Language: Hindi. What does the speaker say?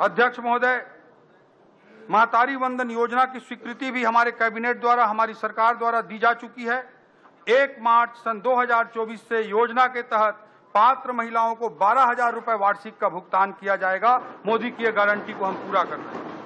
अध्यक्ष महोदय मातारी वंदन योजना की स्वीकृति भी हमारे कैबिनेट द्वारा, हमारी सरकार द्वारा दी जा चुकी है। एक मार्च सन 2024 से योजना के तहत पात्र महिलाओं को बारह हज़ार रुपये वार्षिक का भुगतान किया जाएगा। मोदी की यह गारंटी को हम पूरा कर रहे हैं।